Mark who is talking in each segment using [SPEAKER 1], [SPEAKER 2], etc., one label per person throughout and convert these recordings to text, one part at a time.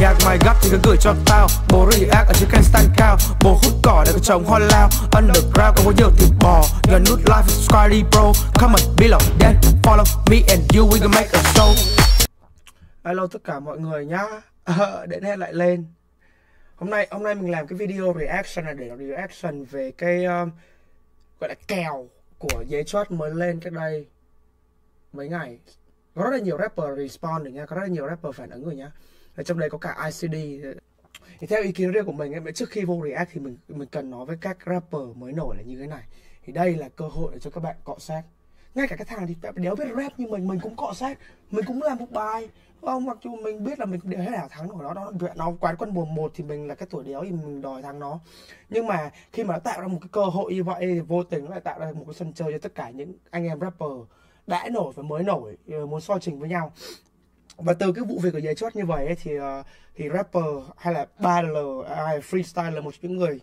[SPEAKER 1] Nhạc mày gấp thì cứ gửi cho tao. Bố react ở trên kênh stand cao. Bố hút cỏ để có trồng hoa lao. Underground có nhiều thịt bò. Nhờ nút like và subscribe đi bro. Come on below then follow me and you we can make a show. Hello tất cả mọi người nhá. À, Đến hết lại lên. Hôm nay hôm nay mình làm cái video reaction là để reaction về cái um, gọi là kèo của giấy Chót mới lên cách đây mấy ngày. Có rất là nhiều rapper respond được nha có rất là nhiều rapper phản ứng rồi nha ở trong đây có cả ICD thì theo ý kiến riêng của mình ấy, trước khi vô react thì mình mình cần nói với các rapper mới nổi là như thế này. Thì đây là cơ hội để cho các bạn cọ sát. Ngay cả cái thằng thì đéo biết rap như mình mình cũng cọ sát. Mình cũng làm một bài. Không? Mặc dù mình biết là mình đéo hết đảo thắng của nó đó nó quán quân mùa một thì mình là cái tuổi đéo thì mình đòi thắng nó. Nhưng mà khi mà nó tạo ra một cái cơ hội như vậy thì vô tình nó lại tạo ra một cái sân chơi cho tất cả những anh em rapper đã nổi và mới nổi ờ, muốn so trình với nhau và từ cái vụ việc của giấy chót như vậy ấy, thì uh, thì rapper hay là battle hay freestyle là một trong những người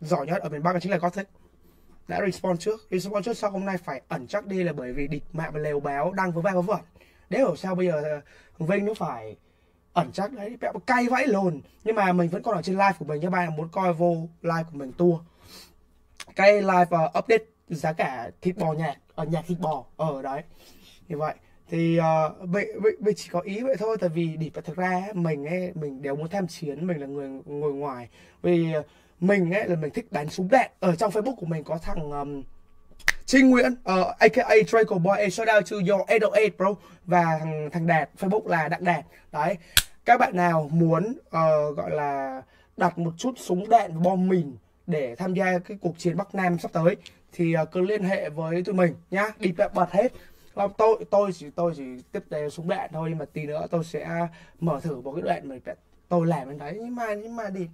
[SPEAKER 1] giỏi nhất ở miền Bắc chính là Gothic. Đã respond trước. Respond trước sau hôm nay phải ẩn chắc đi là bởi vì địch mạng và lèo báo đang với vai vớ vẩn. Để hiểu sao bây giờ ờ, Vinh nó phải ẩn chắc đấy bẹo cay vãi lồn. Nhưng mà mình vẫn còn ở trên live của mình các bạn muốn coi vô live của mình tour. Cái live uh, update giá cả thịt bò nhạc ở nhạc thịt bò ở đấy. Như vậy thì uh, vậy, vậy, vậy chỉ có ý vậy thôi tại vì để thực ra mình ấy mình đều muốn tham chiến mình là người ngồi ngoài. Vì ờ, mình ấy là mình thích đánh súng đạn. Ở trong facebook của mình có thằng um, Trinh Nguyễn uh, aka Draco Boy a shout out to your 808 bro. Và thằng thằng Đạt Facebook là Đặng Đạt. Đấy. Các bạn nào muốn uh, gọi là đặt một chút súng đạn và bom mình để tham gia cái cuộc chiến Bắc Nam sắp tới thì uh, cứ liên hệ với tụi mình nhá. Đi bật hết không, tôi tôi chỉ tôi chỉ tiếp tế súng đạn thôi nhưng mà tí nữa tôi sẽ mở thử một cái đoạn mà tôi làm bên đấy. Nhưng mà nhưng mà đi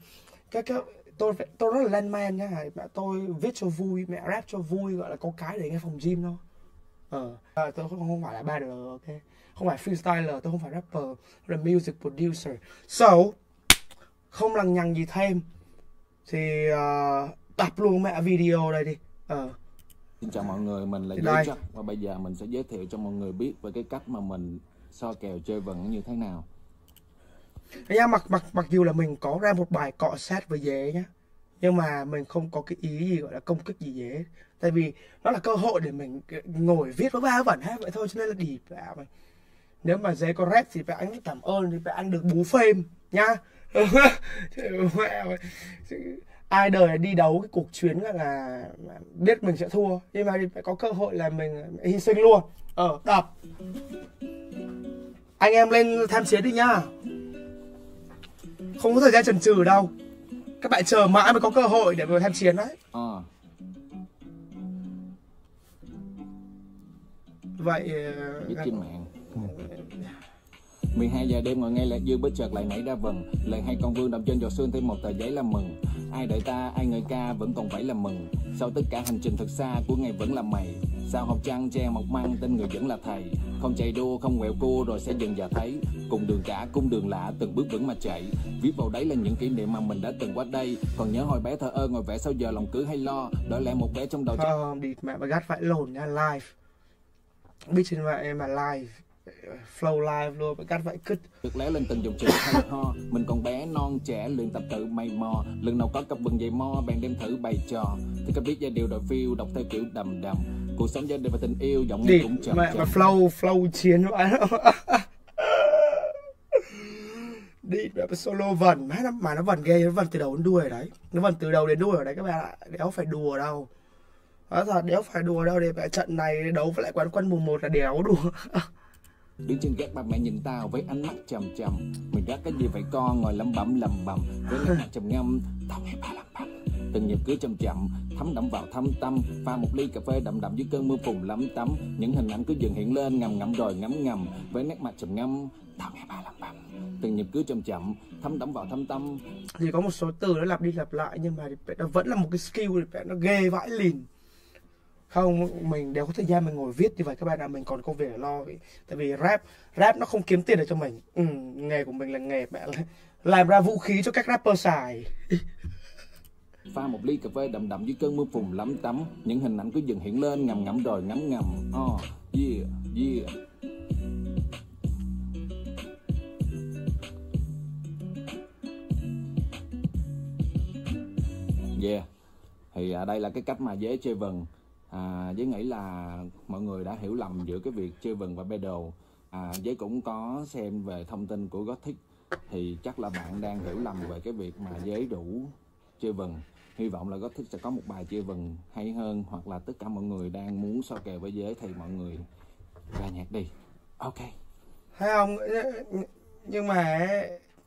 [SPEAKER 1] cái cái tôi tôi rất là lan man nhá mẹ tôi viết cho vui mẹ rap cho vui gọi là có cái để nghe phòng gym thôi. Ờ à, tôi không, không phải là ba được ok? Không phải freestyler tôi không phải rapper tôi là music producer. So không lằng nhằng gì thêm thì uh, tập luôn mẹ video đây đi. Ờ. uh.
[SPEAKER 2] Xin chào mọi người, mình là Giới Chắc và bây giờ mình sẽ giới thiệu cho mọi người biết về cái cách mà mình so kèo chơi vần như thế nào.
[SPEAKER 1] Nha, mặc mặc mặc dù là mình có ra một bài cọ sát với dế nhá nhưng mà mình không có cái ý gì gọi là công kích gì dế. Tại vì nó là cơ hội để mình ngồi viết với ba vẩn hết vậy thôi cho nên là đi vào mình nếu mà dế có rap thì phải anh cảm ơn thì phải anh được bú phêm nhá ai đời đi đấu cái cuộc chuyến là biết mình sẽ thua. Nhưng mà phải có cơ hội là mình hy sinh luôn. Ờ, đập. Anh em lên tham chiến đi nhá. Không có thời gian chần chừ đâu. Các bạn chờ mãi mới có cơ hội để vừa tham chiến đấy. À. vậy
[SPEAKER 2] biết trên mạng 12 giờ đêm ngồi nghe lại dương bất chợt lại nảy ra vần lời hai con vương đọc trên giọt sương thêm một tờ giấy làm mừng. Ai đợi ta, ai ngợi ca vẫn còn phải làm mừng. Sau tất cả hành trình thật xa của ngày vẫn là mày. Sao học trăng che mọc măng, tên người vẫn là thầy. Không chạy đua, không quẹo cua, rồi sẽ dần dà thấy. Cùng đường cả, cung đường lạ, từng bước vững mà chạy. Viết vào đấy là những kỷ niệm mà mình đã từng qua đây. Còn nhớ hồi bé thơ ơ, ngồi vẽ sau giờ lòng cứ hay lo. Đó lẽ một bé trong đầu
[SPEAKER 1] không, đi mẹ mà gắt phải lồn nha, live. Biết trên mẹ mà live flow live luôn phải cắt vậy cứt.
[SPEAKER 2] Được léo lên từng dòng chữ hay ho mình còn bé non trẻ luyện tập tự mày mò. Lần nào có cặp vần dày mo bèn đem thử bày trò. Thì có biết giai điệu đội phiêu đọc theo kiểu đầm đầm. Cuộc sống gia đình và tình yêu giọng nghe cũng chậm
[SPEAKER 1] mẹ mà flow flow chiến vậy đi mẹ solo vần mà nó mà nó vần ghê nó vần từ đầu đến đuôi ở đấy. Nó vần từ đầu đến đuôi ở đấy các bạn ạ. Đéo phải đùa đâu. Đó thật đéo phải đùa đâu để trận này đấu với lại quán quân mùng một là đéo đùa
[SPEAKER 2] Đứng trên gác ba mẹ nhìn tao với ánh mắt trầm trầm Mình đã cái gì vậy con, ngồi lẩm bẩm lầm bầm Với nét mặt trầm ngâm, Tao nghe ba lẩm bẩm Từng nhịp cứ chậm chậm, Thấm đậm vào thâm tâm. Pha một ly cà phê đậm đậm dưới cơn mưa phùn lắm tấm. Những hình ảnh cứ dần hiện lên, ngầm ngậm rồi ngắm ngầm. Với nét mặt trầm ngâm, Tao nghe ba lẩm bẩm Từng nhịp cứ chậm chậm, Thấm đậm vào thâm tâm.
[SPEAKER 1] Thì có một số từ nó lặp đi lặp lại Nhưng mà nó vẫn là một cái skill Nó ghê vãi lìn không mình đều có thời gian mình ngồi viết như vậy các bạn ạ mình còn công việc để lo tại vì rap rap nó không kiếm tiền được cho mình. Ừ, nghề của mình là nghề bạn làm ra vũ khí cho các rapper xài.
[SPEAKER 2] Pha một ly cà phê đậm đậm dưới cơn mưa phùn lắm tắm những hình ảnh cứ dần hiện lên ngầm ngẫm rồi ngắm ngầm. Oh yeah yeah. Yeah. Thì à, đây là cái cách mà dễ chơi vần. À, dế nghĩ là mọi người đã hiểu lầm giữa cái việc chơi vần và pedal. À, với cũng có xem về thông tin của Gothic. Thì chắc là bạn đang hiểu lầm về cái việc mà giấy đủ chơi vần. Hy vọng là Gothic sẽ có một bài chơi vần hay hơn hoặc là tất cả mọi người đang muốn so kè với giới thì mọi người ra nhạc đi. Ok.
[SPEAKER 1] Thấy không? Nhưng mà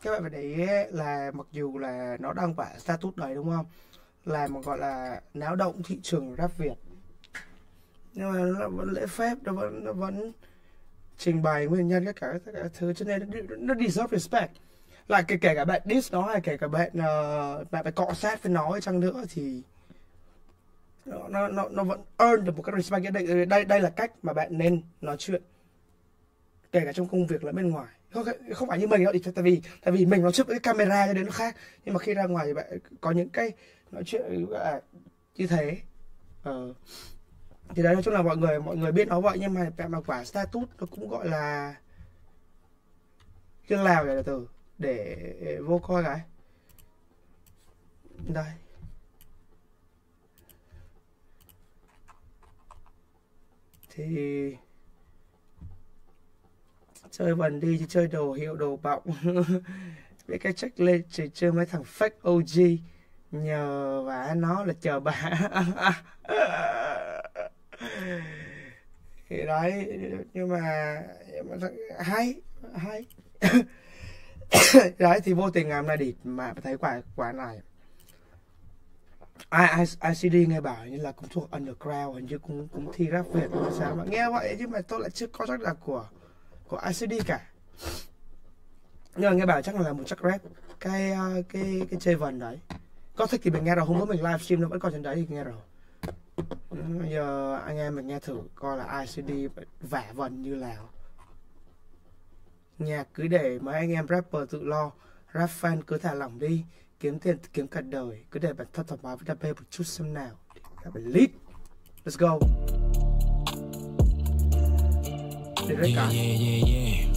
[SPEAKER 1] các bạn phải để ý là mặc dù là nó đang phải status đấy đúng không? Là một gọi là náo động thị trường rap Việt nhưng mà nó vẫn lễ phép nó vẫn nó vẫn trình bày nguyên nhân tất cả tất cả thứ. Cho nên nó, nó deserve respect. Là kể, kể cả bạn diss nó hay kể cả bạn uh, bạn phải cọ sát với nó chăng nữa thì nó nó nó vẫn earn được một cái respect. Nhất định. đây đây là cách mà bạn nên nói chuyện. Kể cả trong công việc lẫn bên ngoài. Không, không phải như mình đâu tại vì tại vì mình nói trước với cái camera cho đến nó khác. Nhưng mà khi ra ngoài thì bạn có những cái nói chuyện à, như thế. Ờ thì đấy, nói chung là mọi người mọi người biết nó vậy, nhưng mà bạn mà quả status nó cũng gọi là chương lào là từ, để vô coi cái. Đây. Thì chơi vần đi chứ chơi đồ hiệu, đồ bọng. Biết cái check lên chỉ chơi mấy thằng fake OG nhờ và nó là chờ bà. thì đấy nhưng mà, nhưng mà hay hay. Đấy thì vô tình hôm nay địt mà thấy quả quả này. I, I, ICD nghe bảo như là cũng thuộc underground hình như cũng cũng thi rap Việt hay sao mà nghe vậy chứ mà tôi lại chưa có chắc là của của ICD cả. Nhưng mà nghe bảo chắc là một chắc rap cái ờ, cái cái chơi vần đấy. Có thích thì mình nghe rồi hôm bữa mình livestream nó vẫn còn trên đấy thì nghe rồi bây giờ anh em mình nghe thử coi là ICD vả vần như nào. Nhạc cứ để mấy anh em rapper tự lo. Rap fan cứ thả lỏng đi kiếm tiền kiếm cả đời. Cứ để bản thân thoải mái với đam mê một chút xem nào. Các bạn lead. Let's go. Để yeah, cả.
[SPEAKER 3] Yeah, yeah, yeah.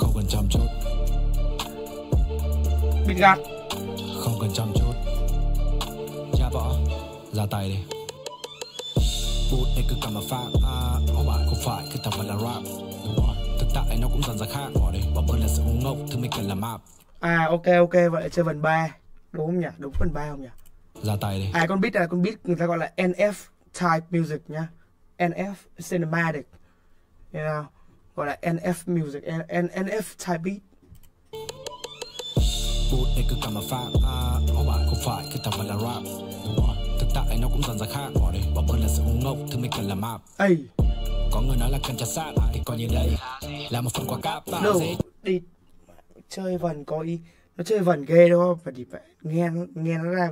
[SPEAKER 3] không cần chăm chút.
[SPEAKER 1] Bịt gạt.
[SPEAKER 3] Không cần chăm chút ra tay đi. Bút này cứ cầm mà pha à, không phải không phải cứ thầm là rap. Thực tại nó cũng dần ra khác. Bỏ đi bỏ bớt là sự ngu ngốc thứ mình cần làm map.
[SPEAKER 1] À ok ok vậy chơi phần 3 đúng không nhỉ? Đúng phần 3 không nhỉ?
[SPEAKER 3] Ra tay đi.
[SPEAKER 1] À con biết là con biết người ta gọi là NF type music nhá. NF cinematic. You know gọi là NF music NF type beat.
[SPEAKER 3] Bút này cứ cầm mà pha à, không phải không phải cứ thầm là rap thực tại nó cũng dần ra khác. Bỏ đi bỏ bớt là sự ngu ngốc thứ mình cần làm map
[SPEAKER 1] Ê
[SPEAKER 3] có người nói là cần chặt sát thì coi như đây là một phần quà cáp và
[SPEAKER 1] Đâu, đi. Chơi vần có ý nó chơi vần ghê đúng không? Phải đi phải nghe nghe nó ra.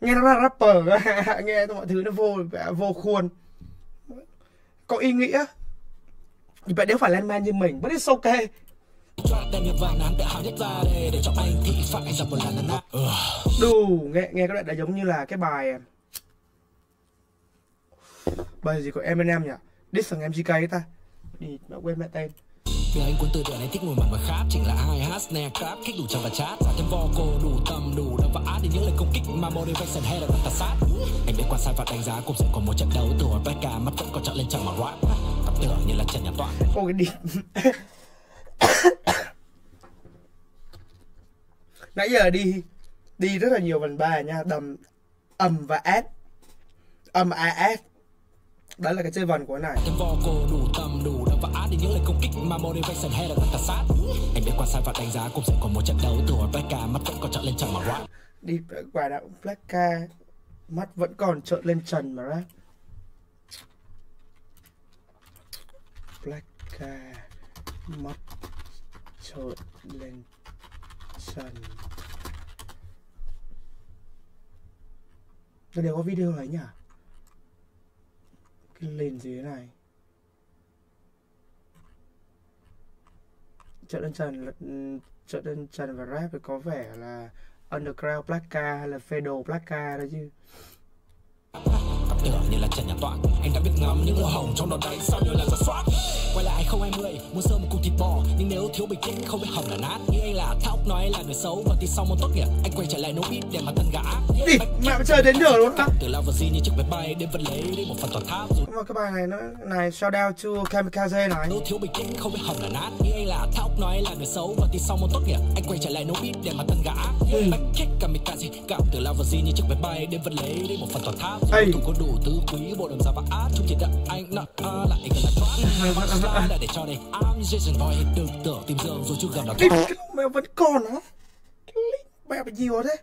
[SPEAKER 1] Nghe nó ra rapper. Nghe mọi thứ nó vô vô khuôn. Có ý nghĩa. Thì bạn nếu phải lên man như mình. Vẫn is ok đủ nghe nghe cái đoạn đấy giống như là cái bài bài gì của Eminem nhỉ? Diss thằng MGK ấy ta. Đi nó quên mẹ tên.
[SPEAKER 3] Vì anh cuốn từ điển này thích ngồi mặt và khát Chỉnh là hai hát snare clap kích đủ chăm và chat Và thêm vocal đủ tầm đủ đâm và át Để những lời công kích mà motivation hay là tà sát. Anh biết quan sát và đánh giá cũng sẽ có một trận đấu. Từ hồi Becca mắt vẫn còn chọn lên chẳng mà rap Cảm tưởng như là Trần Nhà Toạn.
[SPEAKER 1] Ô cái đi Nãy giờ đi Đi rất là nhiều vần bài nha. Đầm Âm và át. Âm a át. Đấy là cái chơi vần của này.
[SPEAKER 3] Để những lời công kích mà motivation hay là tà sát. Anh biết quan sát và đánh giá cũng sẽ có một trận đấu. Hồi Becca mắt vẫn còn chọn lên chẳng mà rap
[SPEAKER 1] Đi quả đạo Becca Mắt vẫn còn trợn lên trần mà rap Becca Mắt trợn lên trần. Nó đều có video đấy nhỉ? Cái lên gì thế này? Trận đơn trần Trận đơn trần và rap thì có vẻ là Underground Blacka hay là Fedo Blacka đấy chứ.
[SPEAKER 3] Cặp tưởng như là Trần Nhà Toạn Anh đã biết ngắm những hoa hồng trong đó đây Sao như là giả soát? Thiếu bình tĩnh không biết hầm là nát. Nghĩ anh là thóc nói anh là người xấu. Và tin sau môn tốt nghiệp anh quay trở lại nấu beat để mà thân gã.
[SPEAKER 1] Đi mẹ chơi đến nửa luôn á
[SPEAKER 3] từ lao vào gì như chiếc máy bay đến vật lấy đi một phần toàn tháp dù
[SPEAKER 1] mà cái bài này nó này shout out to Kamikaze này.
[SPEAKER 3] Nếu thiếu bình tĩnh không biết hầm là nát. Nghĩ anh là thóc nói anh là người xấu. Và tin sau môn tốt nghiệp anh quay trở lại nấu beat để mà thân gã. Back kick kamikaze. Cảm từ lao vào gì như chiếc máy bay đến vật lấy đi một phần toàn tháp dù thủ có đủ tứ quý bộ đầm ra và át. Chung chỉ đợi anh nợ lại gần là thoát đã để cho đây. I'm Jason Boy đừng tưởng tìm dương rồi chú gần là
[SPEAKER 1] mẹ vẫn còn á. Mẹ bị nhiều thế.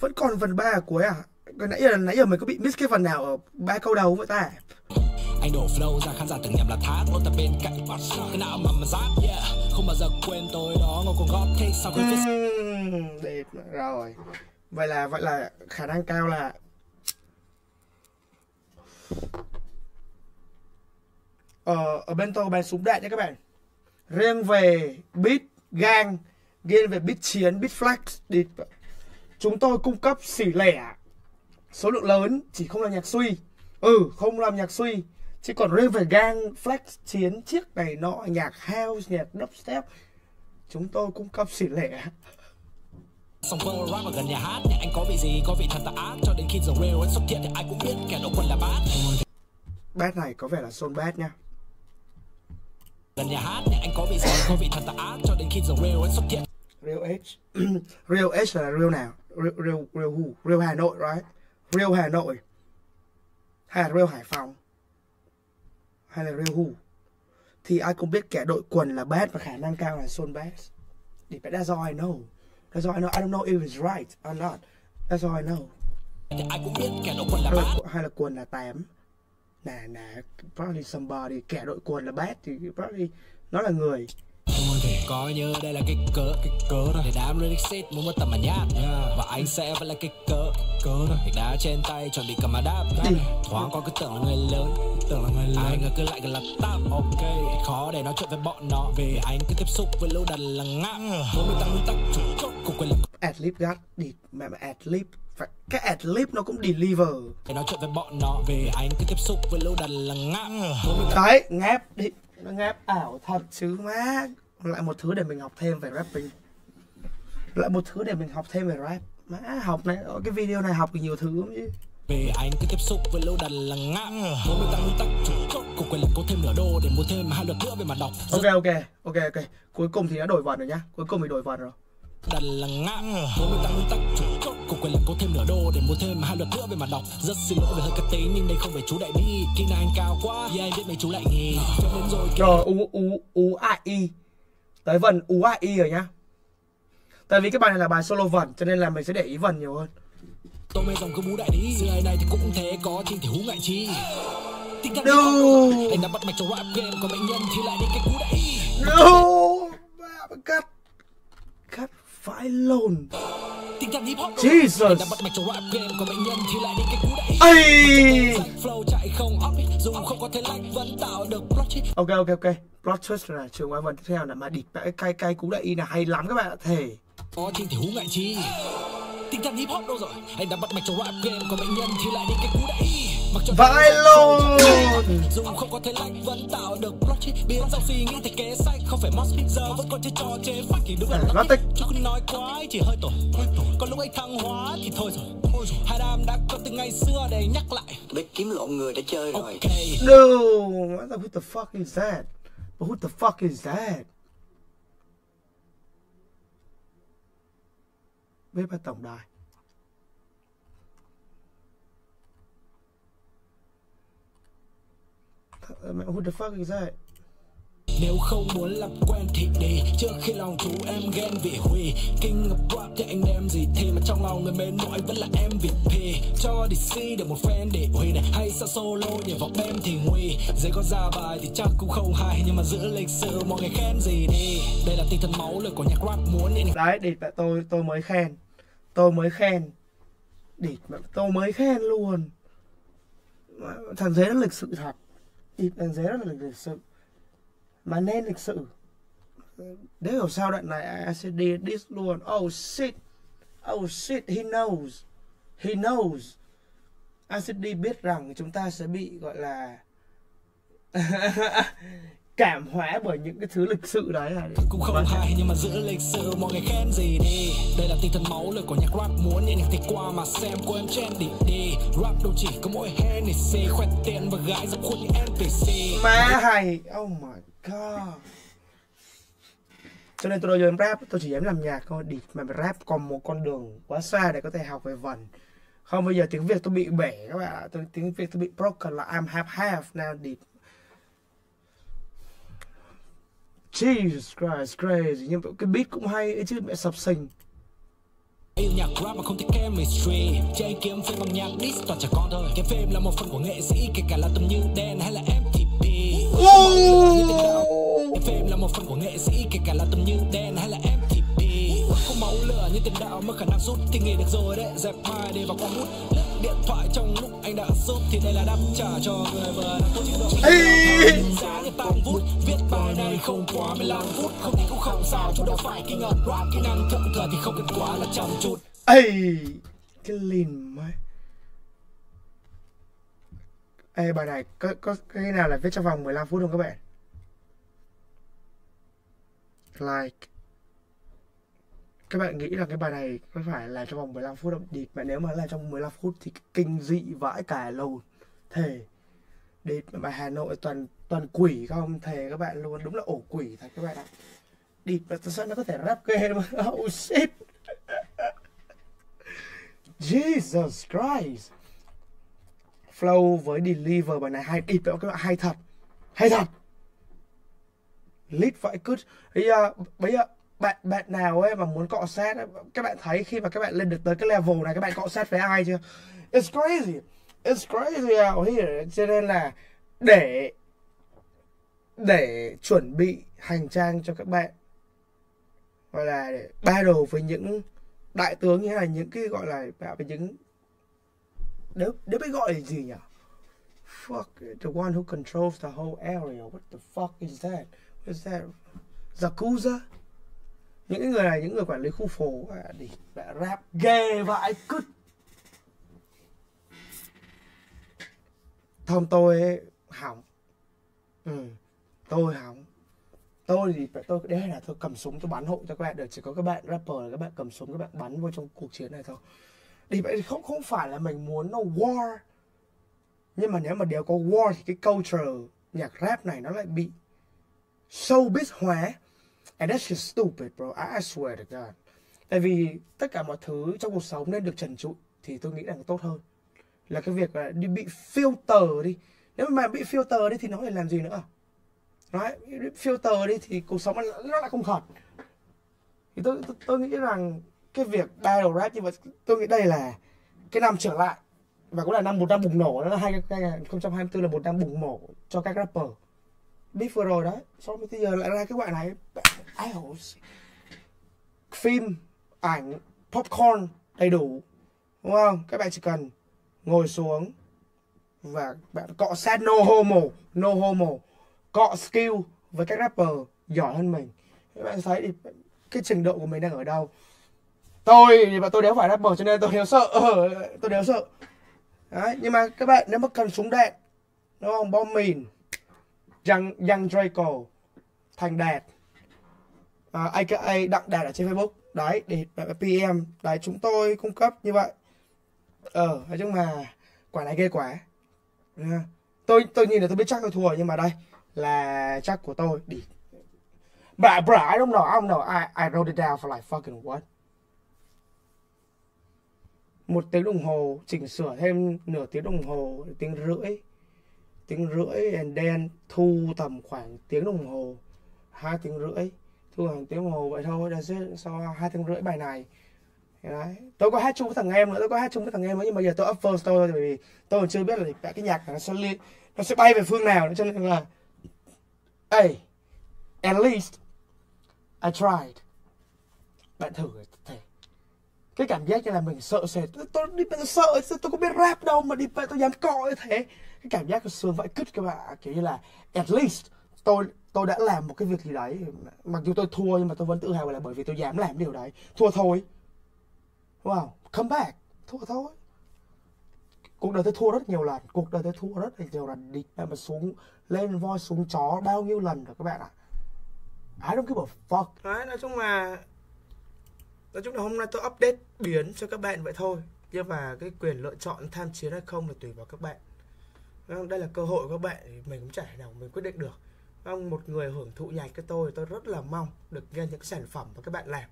[SPEAKER 1] Vẫn còn phần ba cuối à. Cái nãy giờ nãy giờ mày có bị miss cái phần nào ở ba câu đầu vậy ta?
[SPEAKER 3] Anh đổ flow ra khán giả tưởng nhầm là thát ôn tập bên cạnh bắt cái nào mà mà rát yeah. Không bao giờ quên tôi đó ngồi còn gót thế viết
[SPEAKER 1] Ừm, đẹp rồi. Vậy là vậy là khả năng cao là ờ, ở bên tôi bán súng đạn nha các bạn riêng về beat gang riêng về beat chiến beat flex thì chúng tôi cung cấp xỉ lẻ. Số lượng lớn chỉ không làm nhạc suy. Ừ không làm nhạc suy. Chứ còn riêng về gang flex chiến chiếc này nọ nhạc house nhạc dubstep chúng tôi cung cấp xỉ lẻ.
[SPEAKER 3] Xong vừa rap ở gần nhà hát nhà anh có vị gì có vị thật tà ác. Cho đến khi the real xuất hiện thì ai cũng biết kẻ đầu quân là bát
[SPEAKER 1] bát này có vẻ là son bát nha
[SPEAKER 3] gần nhà hát nhà anh có vị gì có vị thật tà ác cho đến khi the real xuất hiện.
[SPEAKER 1] Real H real H là real nào? Real real, real who? Real Hà Nội right? Real Hà Nội. Hay là real Hải Phòng? Hay là real who? Thì ai cũng biết kẻ đội quần là bad và khả năng cao là son bad thì that's all I know. That's all I know. I don't know if it's right or not. That's all I know.
[SPEAKER 3] Thì ai cũng biết kẻ đầu quân là
[SPEAKER 1] là, hay là quần là tám nè nè probably somebody kẻ đội quần là bad thì probably nó là người.
[SPEAKER 3] Coi như đây là cái cớ cái cớ thôi. Để đám shit muốn mất tầm mà nhát. Và anh sẽ vẫn là cái cớ cớ Gạch đá trên tay chuẩn bị cầm mà đáp. Thoáng có cứ tưởng là người lớn tưởng là người lớn. Ai ngờ cứ lại gần là tap ok khó để nói chuyện với bọn nó. Vì anh cứ tiếp xúc với lũ đần là ngã. Muốn mình tăng nguyên tắc chủ chốt cùng quyền lực.
[SPEAKER 1] Adlib gắt đi. Mẹ mà adlib phải cái adlib nó cũng deliver.
[SPEAKER 3] Để nói chuyện với bọn nó vì anh cứ tiếp xúc với lũ đần là mình
[SPEAKER 1] đấy ngáp đi. Nó ngáp ảo thật chứ má. Lại một thứ để mình học thêm về rapping. Lại một thứ để mình học thêm về rap. Má học này cái video này học được nhiều thứ lắm chứ.
[SPEAKER 3] Vì anh cứ tiếp xúc với lũ đần là ngã. Muốn mình tăng nguyên tắc chủ chốt cùng quyền lực có thêm nửa đô để mua thêm hai lượt nữa về mặt đọc.
[SPEAKER 1] Ok ok ok ok. Cuối cùng thì đã đổi vần rồi nhá. Cuối cùng thì đổi vần rồi.
[SPEAKER 3] Đần là ngã. Muốn mình tăng nguyên tắc chủ cùng quyền lực có thêm nửa đô để mua thêm hai lượt nữa về mặt đọc. Rất xin lỗi về hơi cất tính nhưng đây không phải chú đại bi. Kỹ năng anh cao quá yeah anh biết mấy chú lại nghỉ cho đến rồi
[SPEAKER 1] rồi u u u a i. Tới vần u a i rồi nhá. Tại vì cái bài này là bài solo vần cho nên là mình sẽ để ý vần nhiều hơn.
[SPEAKER 3] Tôi mê dòng cứ bú đại đi xưa này thì cũng thế có chinh thì hú ngại chi.
[SPEAKER 1] No.
[SPEAKER 3] anh đã bắt mạch cho rap game còn bệnh nhân thì lại đi cái cú đại
[SPEAKER 1] no. Cắt. Cắt phải lồn
[SPEAKER 3] hip hop.
[SPEAKER 1] Jesus.
[SPEAKER 3] đã bắt mạch cho rap game còn bệnh nhân thì lại đi cái cú đại
[SPEAKER 1] Ây!
[SPEAKER 3] flow chạy không up dù không có thể like vẫn tạo được plot twist.
[SPEAKER 1] Ok ok ok. Plot twist là trường quay vần tiếp theo là mà địt cái cay cay cú đại y là hay lắm các bạn ạ thể
[SPEAKER 3] có chinh thì hú ngại chi. Tính cách hip hop đâu rồi? Anh đã bắt mạch cho rap game còn bệnh nhân thì lại đi cái cú đại
[SPEAKER 1] lồn.
[SPEAKER 3] dù không có thể like vẫn tạo được twist biến dòng suy nghĩ thành kế sách không phải pit giờ vẫn còn chơi trò chế phát thì đúng là
[SPEAKER 1] tích
[SPEAKER 3] chứ không nói quá chỉ hơi tổ còn lúc ấy thăng hóa thì thôi rồi. Hai đám đã có từ ngày xưa để nhắc lại.
[SPEAKER 4] Biết kiếm lộn người đã chơi rồi.
[SPEAKER 3] Ok.
[SPEAKER 1] No what the, who the fuck is that? But who the fuck is that? Bếp tổng đài mẹ, who the fuck is that?
[SPEAKER 3] Nếu không muốn làm quen thì đi Trước khi lòng chú em ghen vì Huy King of rap thì anh đem gì thì Mà trong lòng người mến mộ anh vẫn là MVP Cho DC để một fan để Huy này Hay sao solo nhờ vào bem thì Huy Dễ có ra bài thì chắc cũng không hay Nhưng mà giữ lịch sự mọi người khen gì đi. Đây là tinh thần máu lời của nhạc rap muốn nên
[SPEAKER 1] đấy để tôi tôi mới khen. Tôi mới khen. Để tôi mới khen luôn. Thằng dế nó lịch sự thật ít thằng dế rất là lịch sự mà nên lịch sự để hiểu sao đoạn này I sẽ đi this luôn. Oh shit oh shit, he knows he knows. ICD biết rằng chúng ta sẽ bị gọi là cảm hóa bởi những cái thứ lịch sự đấy à
[SPEAKER 3] cũng không hay nhưng mà giữ lịch sự mọi người khen gì đi. Đây là tinh thần máu lời của nhạc rap muốn nghe nhạc thì qua mà xem của em trendy đi. Rap đâu chỉ có mỗi Hennessy khoe tiền và gái dập khuôn như NPC
[SPEAKER 1] má hay oh my god. Cho nên tôi đâu dám rap tôi chỉ dám làm nhạc thôi đi mà rap còn một con đường quá xa để có thể học về vần. Không bây giờ tiếng việt tôi bị bể các bạn tôi tiếng việt tôi bị broken là I'm half half now deep Jesus Christ crazy. Nhưng cái beat cũng hay ấy chứ mẹ sập sình.
[SPEAKER 3] Yêu nhạc rap mà không thích chemistry. Chơi kiếm phim bằng nhạc diss toàn trẻ con thôi. Cái phim là một phần của nghệ sĩ Kể cả là tầm như đen hay là MTV Cái phim là một phần của nghệ sĩ Kể cả là tầm như đen hay là MTV Không máu lửa như tiền đạo mà khả năng rút Thì nghỉ được rồi đấy. Dẹp hai đi vào quang hút điện thoại trong lúc anh đã rút Thì đây là đáp trả cho người vừa đang cố chịu đựng Giá như tăng vút Viết bài này không quá 15 phút. Không thì cũng không sao Chúng đâu phải kinh ngạc. Rap Kỹ năng thượng thừa thì không cần quá là chăm chút.
[SPEAKER 1] Ây Cái lìn mấy Ê bài này có, có cái nào là viết trong vòng 15 phút không các bạn? Like các bạn nghĩ là cái bài này có phải là trong vòng 15 phút không? Địt mà nếu mà là trong 15 phút thì kinh dị vãi cả lâu Thề. Đến bài Hà Nội toàn toàn quỷ không? Thề các bạn luôn Đúng là ổ quỷ thật các bạn ạ. Địt mà sao nó có thể rap ghê mà Oh shit. Jesus Christ. Flow với Deliver bài này hay. Địt các bạn hay thật. Hay thật. Lit vãi cứt. À, bây giờ, bây giờ bạn bạn nào ấy mà muốn cọ sát ấy, các bạn thấy khi mà các bạn lên được tới cái level này các bạn cọ sát với ai chưa? It's crazy. It's crazy out here. Cho nên là để để chuẩn bị hành trang cho các bạn gọi là để battle với những đại tướng như là những cái gọi là với những nếu nếu biết gọi là gì nhỉ? Fuck the one who controls the whole area. What the fuck is that? What is that Yakuza những cái người này những người quản lý khu phố à, đi đã rap ghê vãi cứt. Thông tôi ấy, hỏng. Ừ, tôi hỏng. Tôi thì tôi đấy là tôi cầm súng tôi bắn hộ cho các bạn được. Chỉ có các bạn rapper là các bạn cầm súng các bạn bắn vô trong cuộc chiến này thôi. Thì vậy không không phải là mình muốn nó war. Nhưng mà nếu mà đều có war thì cái culture nhạc rap này nó lại bị showbiz hóa. And that's just stupid bro. I, I swear to God. Tại vì tất cả mọi thứ trong cuộc sống nên được trần trụi Thì tôi nghĩ là tốt hơn. Là cái việc là đi bị filter đi. Nếu mà bị filter đi thì nó lại làm gì nữa? Đấy, filter đi thì cuộc sống nó lại không thật Thì tôi, tôi, tôi nghĩ rằng cái việc battle rap như vậy Tôi nghĩ đây là cái năm trở lại. Và cũng là năm một năm bùng nổ. Đó là 2024 là một năm bùng nổ cho các rapper. Biết vừa rồi đấy Sau mấy bây giờ lại ra cái bạn này ai hổ phim ảnh popcorn đầy đủ đúng không? Các bạn chỉ cần ngồi xuống và bạn cọ sát no homo no homo cọ skill với các rapper giỏi hơn mình. Các bạn thấy thì cái trình độ của mình đang ở đâu? Tôi thì tôi đéo phải rapper cho nên tôi đéo sợ. Tôi đéo sợ. Đấy nhưng mà các bạn nếu mà cần súng đạn đúng không? Bom mìn Young, Young Draco Thành Đạt. À, uh, aka Đặng Đạt ở trên Facebook. Đấy để PM đấy chúng tôi cung cấp như vậy. Ờ nói chung là quả này ghê quả tôi tôi nhìn là tôi biết chắc tôi thua nhưng mà đây là chắc của tôi. Đi. But bro, I don't know. I don't know. I, I wrote it down for like fucking what? Một tiếng đồng hồ chỉnh sửa thêm nửa tiếng đồng hồ, tiếng rưỡi. Tiếng rưỡi and then thu tầm khoảng tiếng đồng hồ. Hai tiếng rưỡi thu hàng tiếng hồ vậy thôi là sau hai tiếng rưỡi bài này. Đấy tôi có hát chung với thằng em nữa tôi có hát chung với thằng em nữa nhưng mà giờ tôi up first tôi bởi vì tôi còn chưa biết là cái nhạc nó sẽ liên nó sẽ bay về phương nào nữa cho nên là hey at least I tried. Bạn thử thể cái cảm giác như là mình sợ sệt tôi, tôi đi bây sợ tôi có biết rap đâu mà đi tôi dám cọ như thế. Cái cảm giác của xương vãi cứt các bạn kiểu như là at least tôi tôi đã làm một cái việc gì đấy, mặc dù tôi thua nhưng mà tôi vẫn tự hào là bởi vì tôi dám làm điều đấy. Thua thôi. Wow, come back. Thua thôi. Cuộc đời tôi thua rất nhiều lần. Cuộc đời tôi thua rất là nhiều lần. Đi mà xuống, lên voi xuống chó bao nhiêu lần rồi các bạn ạ? I don't give a fuck. Đấy, nói chung là nói chung là hôm nay tôi update biến cho các bạn vậy thôi. Nhưng mà cái quyền lựa chọn tham chiến hay không là tùy vào các bạn. Vâng, đây là cơ hội của các bạn thì mình cũng chả nào mình quyết định được ông, một người hưởng thụ nhạc cái tôi tôi rất là mong được nghe những sản phẩm mà các bạn làm.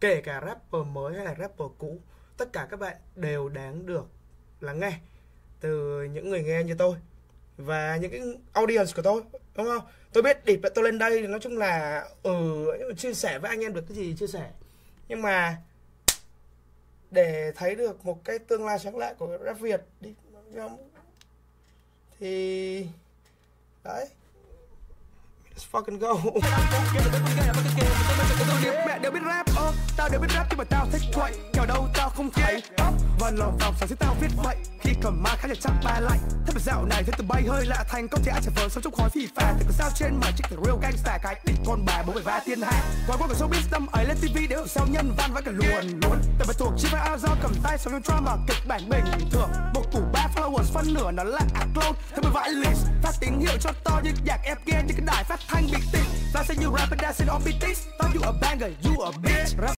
[SPEAKER 1] Kể cả rapper mới hay là rapper cũ, tất cả các bạn đều đáng được lắng nghe từ những người nghe như tôi và những cái audience của tôi, đúng không? Tôi biết địt tôi lên đây, nói chung là ừ chia sẻ với anh em được cái gì chia sẻ. Nhưng mà để thấy được một cái tương lai sáng lại của rap Việt đi thì, đấy let's fucking go. Mẹ đều biết rap, ơ, tao đều biết rap nhưng mà tao thích quậy kèo đâu tao không thấy. Và lòng vòng sản xuất tao viết vậy. Khi cầm ma khá là chắc ba lạnh thế mà dạo này thấy từ bay hơi lạ thành. Công thì ai trả vờ sống trong khói phì phà từ sao trên mà chiếc từ real gangsta cái địch con bà bố mày va thiên hạ qua qua cả showbiz, năm ấy lên tv để hiểu sao nhân văn với cả luồn luôn tại phải thuộc chi phải ao do cầm tay sống trong drama kịch bản bình thường. Một tủ ba followers phân nửa nó là ác clone. Thế mà vãi list, phát tín hiệu cho to như nhạc ép như cái đài phát thanh bị tịnh ra say you rapper dancing on beat Thought you a banger, you a bitch